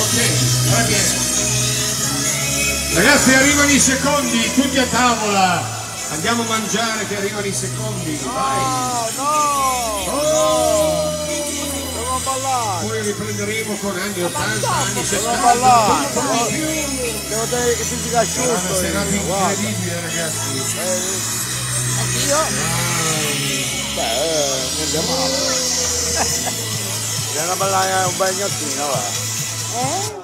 Ok, va bene. Ragazzi arrivano i secondi, tutti a tavola. Andiamo a mangiare che arrivano i secondi. Vai. No, no. Oh. Devo ballare. Poi riprenderemo con anni 80, anni 70. Devo ballare. Devo dire che si dica asciutto. È una serata incredibile ragazzi. Eh, Anch'io. Beh, eh, niente male. Vieni a ballare un bel gnocchino, va. Eh?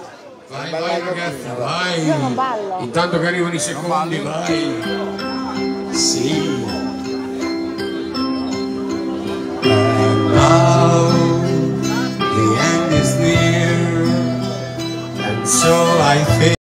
Vai, vai ragazzi, vai. Io non ballo. Intanto che arrivano i secondi, vai. Sì. And now the end is near, and so I face.